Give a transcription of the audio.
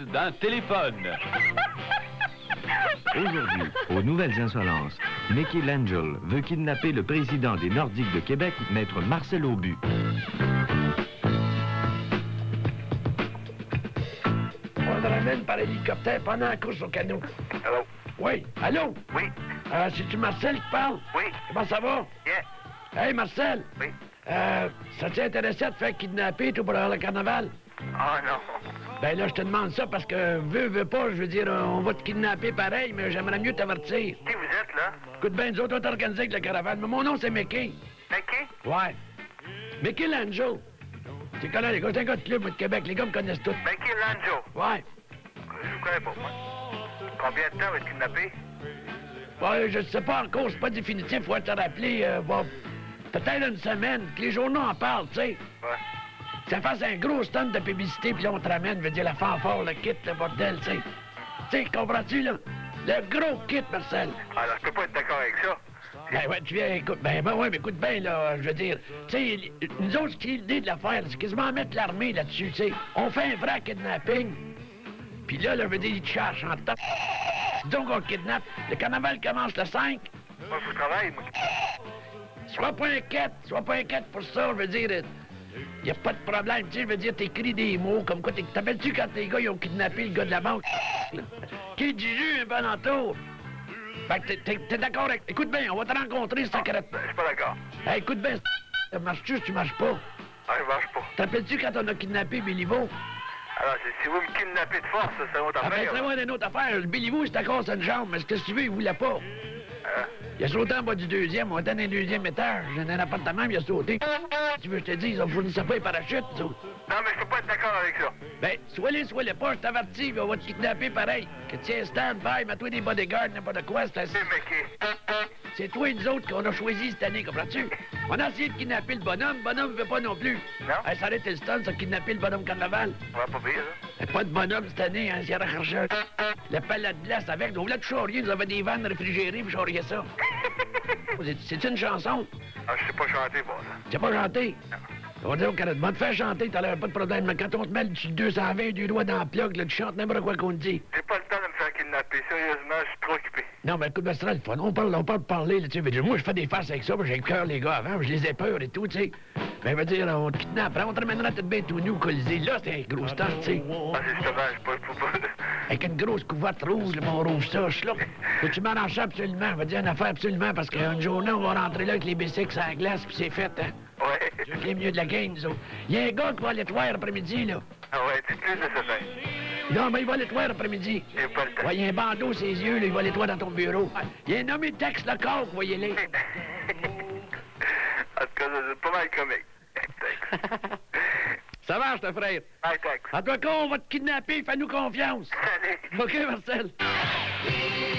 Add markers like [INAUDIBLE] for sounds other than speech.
d'un téléphone. [LAUGHS] Aujourd'hui, aux nouvelles insolences, Mickey Langell veut kidnapper le président des Nordiques de Québec, maître Marcel Aubu. On le ramène par hélicoptère pendant la course au canot. Allô? Oui. Allô? Oui? Euh, C'est-tu Marcel qui parle? Oui? Comment ça va? Yeah? Hey, Marcel! Oui? Euh, ça t'intéressait de faire kidnapper, tout pour le carnaval? Ah non. Ben là, je te demande ça parce que, veux, veux pas, je veux dire, on va te kidnapper pareil, mais j'aimerais mieux t'avertir. Qui vous êtes, là? Écoute bien, nous autres, on est organisés avec le caravane, mais mon nom, c'est Mickey. Mickey? Ouais. Mickey Langeau. Tu connais, les gars, c'est un gars de club de Québec, les gars me connaissent tous. Mickey Lanjo. Ouais. Je vous connais pas, moi. Combien de temps va être kidnappé? Ouais, je sais pas encore, c'est pas définitif, faut te rappeler, euh, bon, peut-être une semaine, que les journaux en parlent, tu sais. Ouais. Ça fasse un gros stand de publicité, puis là, on te ramène, veut dire, la fanfare, le kit, le bordel, tu sais. Tu sais, comprends-tu, là? Le gros kit, Marcel. Alors, je peux pas être d'accord avec ça. Ben ouais, tu viens, écoute, ben, ben ouais, mais écoute bien, là, je veux dire, tu sais, nous autres, ce qui est l'idée de l'affaire, c'est quasiment mettre l'armée là-dessus, tu sais. On fait un vrai kidnapping, puis là, là, je veux dire, ils te cherchent en temps. Donc, on kidnappe. Le carnaval commence le 5. Moi, je travaille, moi. Sois pas inquiète, sois pas inquiète pour ça, je veux dire, il a pas de problème, tu sais, je veux dire, t'écris des mots comme quoi, t'appelles-tu quand les gars, ils ont kidnappé le gars de la banque? [LAUGHS] Qui dit jus, un bon entour? Fait que t'es- d'accord avec... Écoute bien, on va te rencontrer secrètement. Je suis pas d'accord. Hey, écoute bien, ça marche-tu tu marches pas? Ah, je marche pas. T'appelles-tu quand on a kidnappé Béliveau? Alors, c'est- si vous me kidnappez de force, ça, c'est une autre Ah ben, affaire. c'est d'une autre affaire. Le Béliveau, c'est encore une jambe, mais ce que tu veux, il voulait pas. Hein? Il a sauté en bas du deuxième, on était dans le deuxième étage. J'ai un appartement, il a sauté. Tu veux que je te dise, on fournissait pas les parachutes, ça. Non, mais je peux pas être d'accord avec ça. Ben, sois-les, sois-les pas, je t'avertis, on va te kidnapper pareil. Que tiens, stand by, mets-toi des bodyguards, n'importe quoi, c'est assez. C'est toi et nous autres qu'on a choisi cette année, comprends-tu? On a essayé de kidnapper le bonhomme, le bonhomme veut pas non plus. Non? Hey, ça arrête le stun, ça, kidnapper le bonhomme carnaval. On va pas payer, ça. Pas de bonhomme cette année, hein, s'il y a recherché le palais de glace avec. Vous voulez tout charrier, vous avez des vannes réfrigérées, vous charriez ça. [LAUGHS] C'est- une chanson. Ah, je sais pas chanter, bon, ça. Tu sais pas chanter? On va dire au Canada, va te faire chanter, t'as l'air pas de problème. Mais quand on te met du 220, deux doigts dans la plug, là, tu chantes n'importe quoi qu'on te dit. J'ai pas le temps de me faire kidnapper. Sérieusement, je suis trop occupé. Non, mais écoute, ben, c'est le fun. On parle, on parle de parler, là, tu sais. Moi, je fais des farces avec ça, j'ai peur, les gars, avant, je les ai peur et tout, tu sais. Mais, je veux dire, on te kidnappe, on te ramènera peut-être bien tout nu au Colisée. Là, c'est un gros stunt, tu sais. Ah, c'est justement, je peux faut pas... Avec une grosse couverte rouge, le mon rouge soche, là. Faut que tu m'arranges absolument? Je veux dire une affaire absolument, parce qu'une journée, on va rentrer là avec les bicycles sur la glace, puis c'est fait, hein. Ouais. C'est les mieux de la game, nous autres. Il y a un gars qui va aller te voir après-midi, là. Ah ouais, tu plus de ça, ben. Non, mais il va aller te voir après-midi. J'ai pas le temps. Ouais, il y a un bandeau ses yeux, là, il va aller te voir dans ton bureau. Il y a un nommé Tex le corps, voyez-les. [LAUGHS] en tout cas, c'est pas mal comique. [LAUGHS] Ça marche, ton frère. En tout cas, on va te kidnapper, fais-nous confiance. Allez. OK, Marcel? [LAUGHS]